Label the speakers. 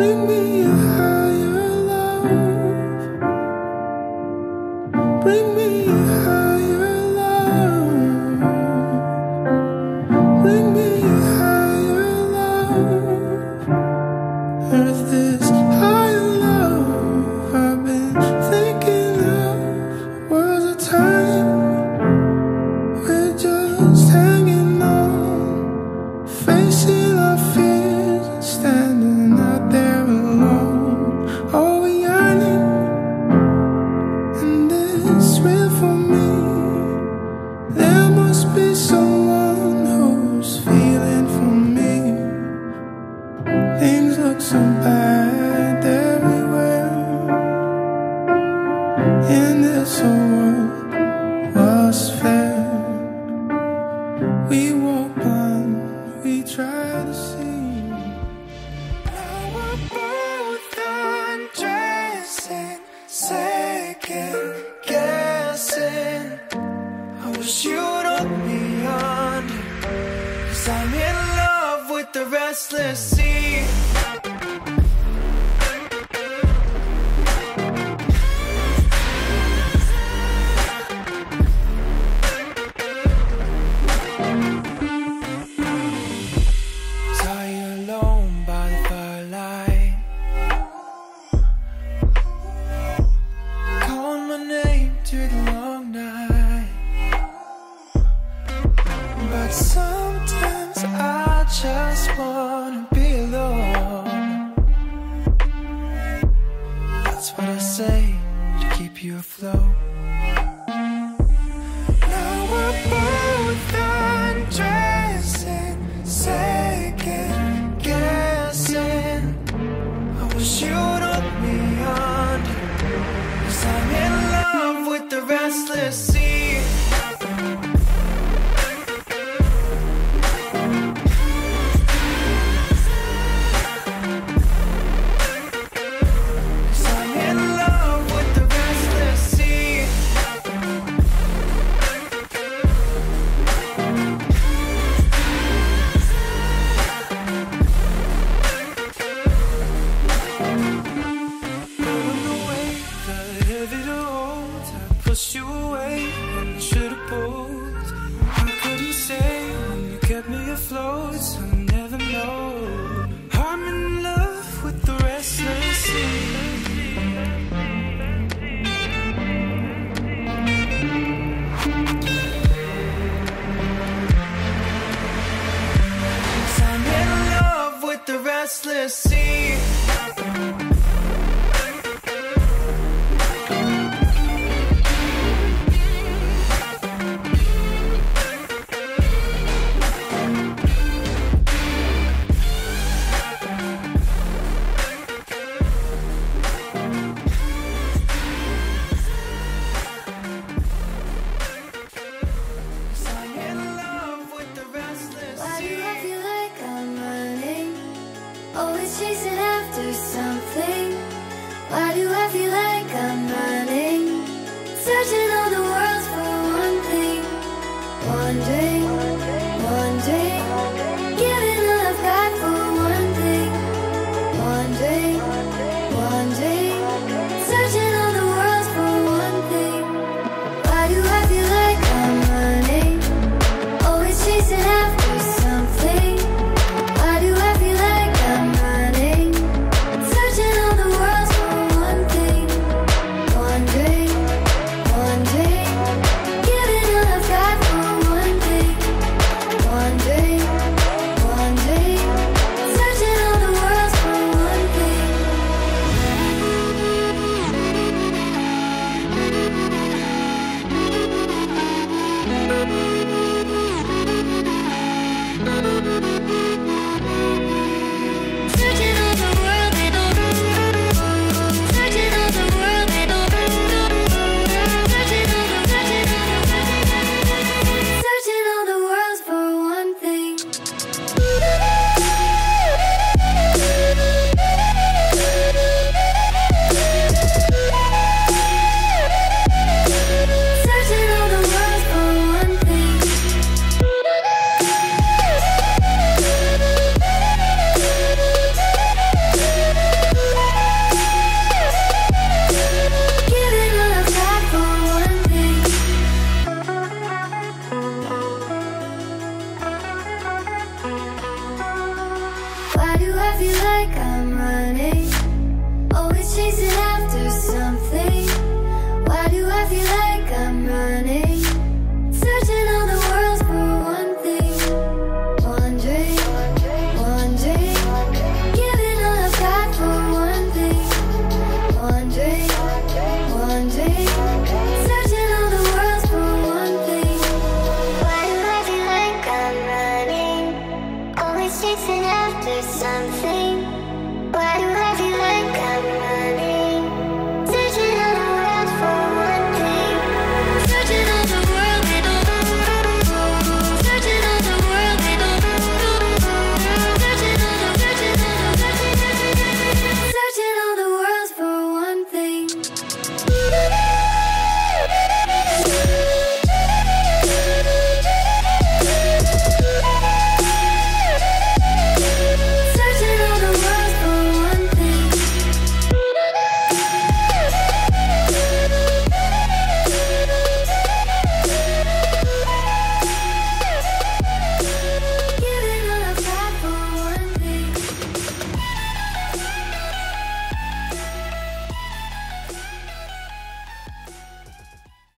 Speaker 1: remember Cause you knock me under Cause I'm in love with the restless sea to the light. Sometimes I just wanna be alone. That's what I say to keep you afloat. restless sea Always chasing after something
Speaker 2: Why do I feel like I'm running? Searching all the world for one thing Wondering chasing after something.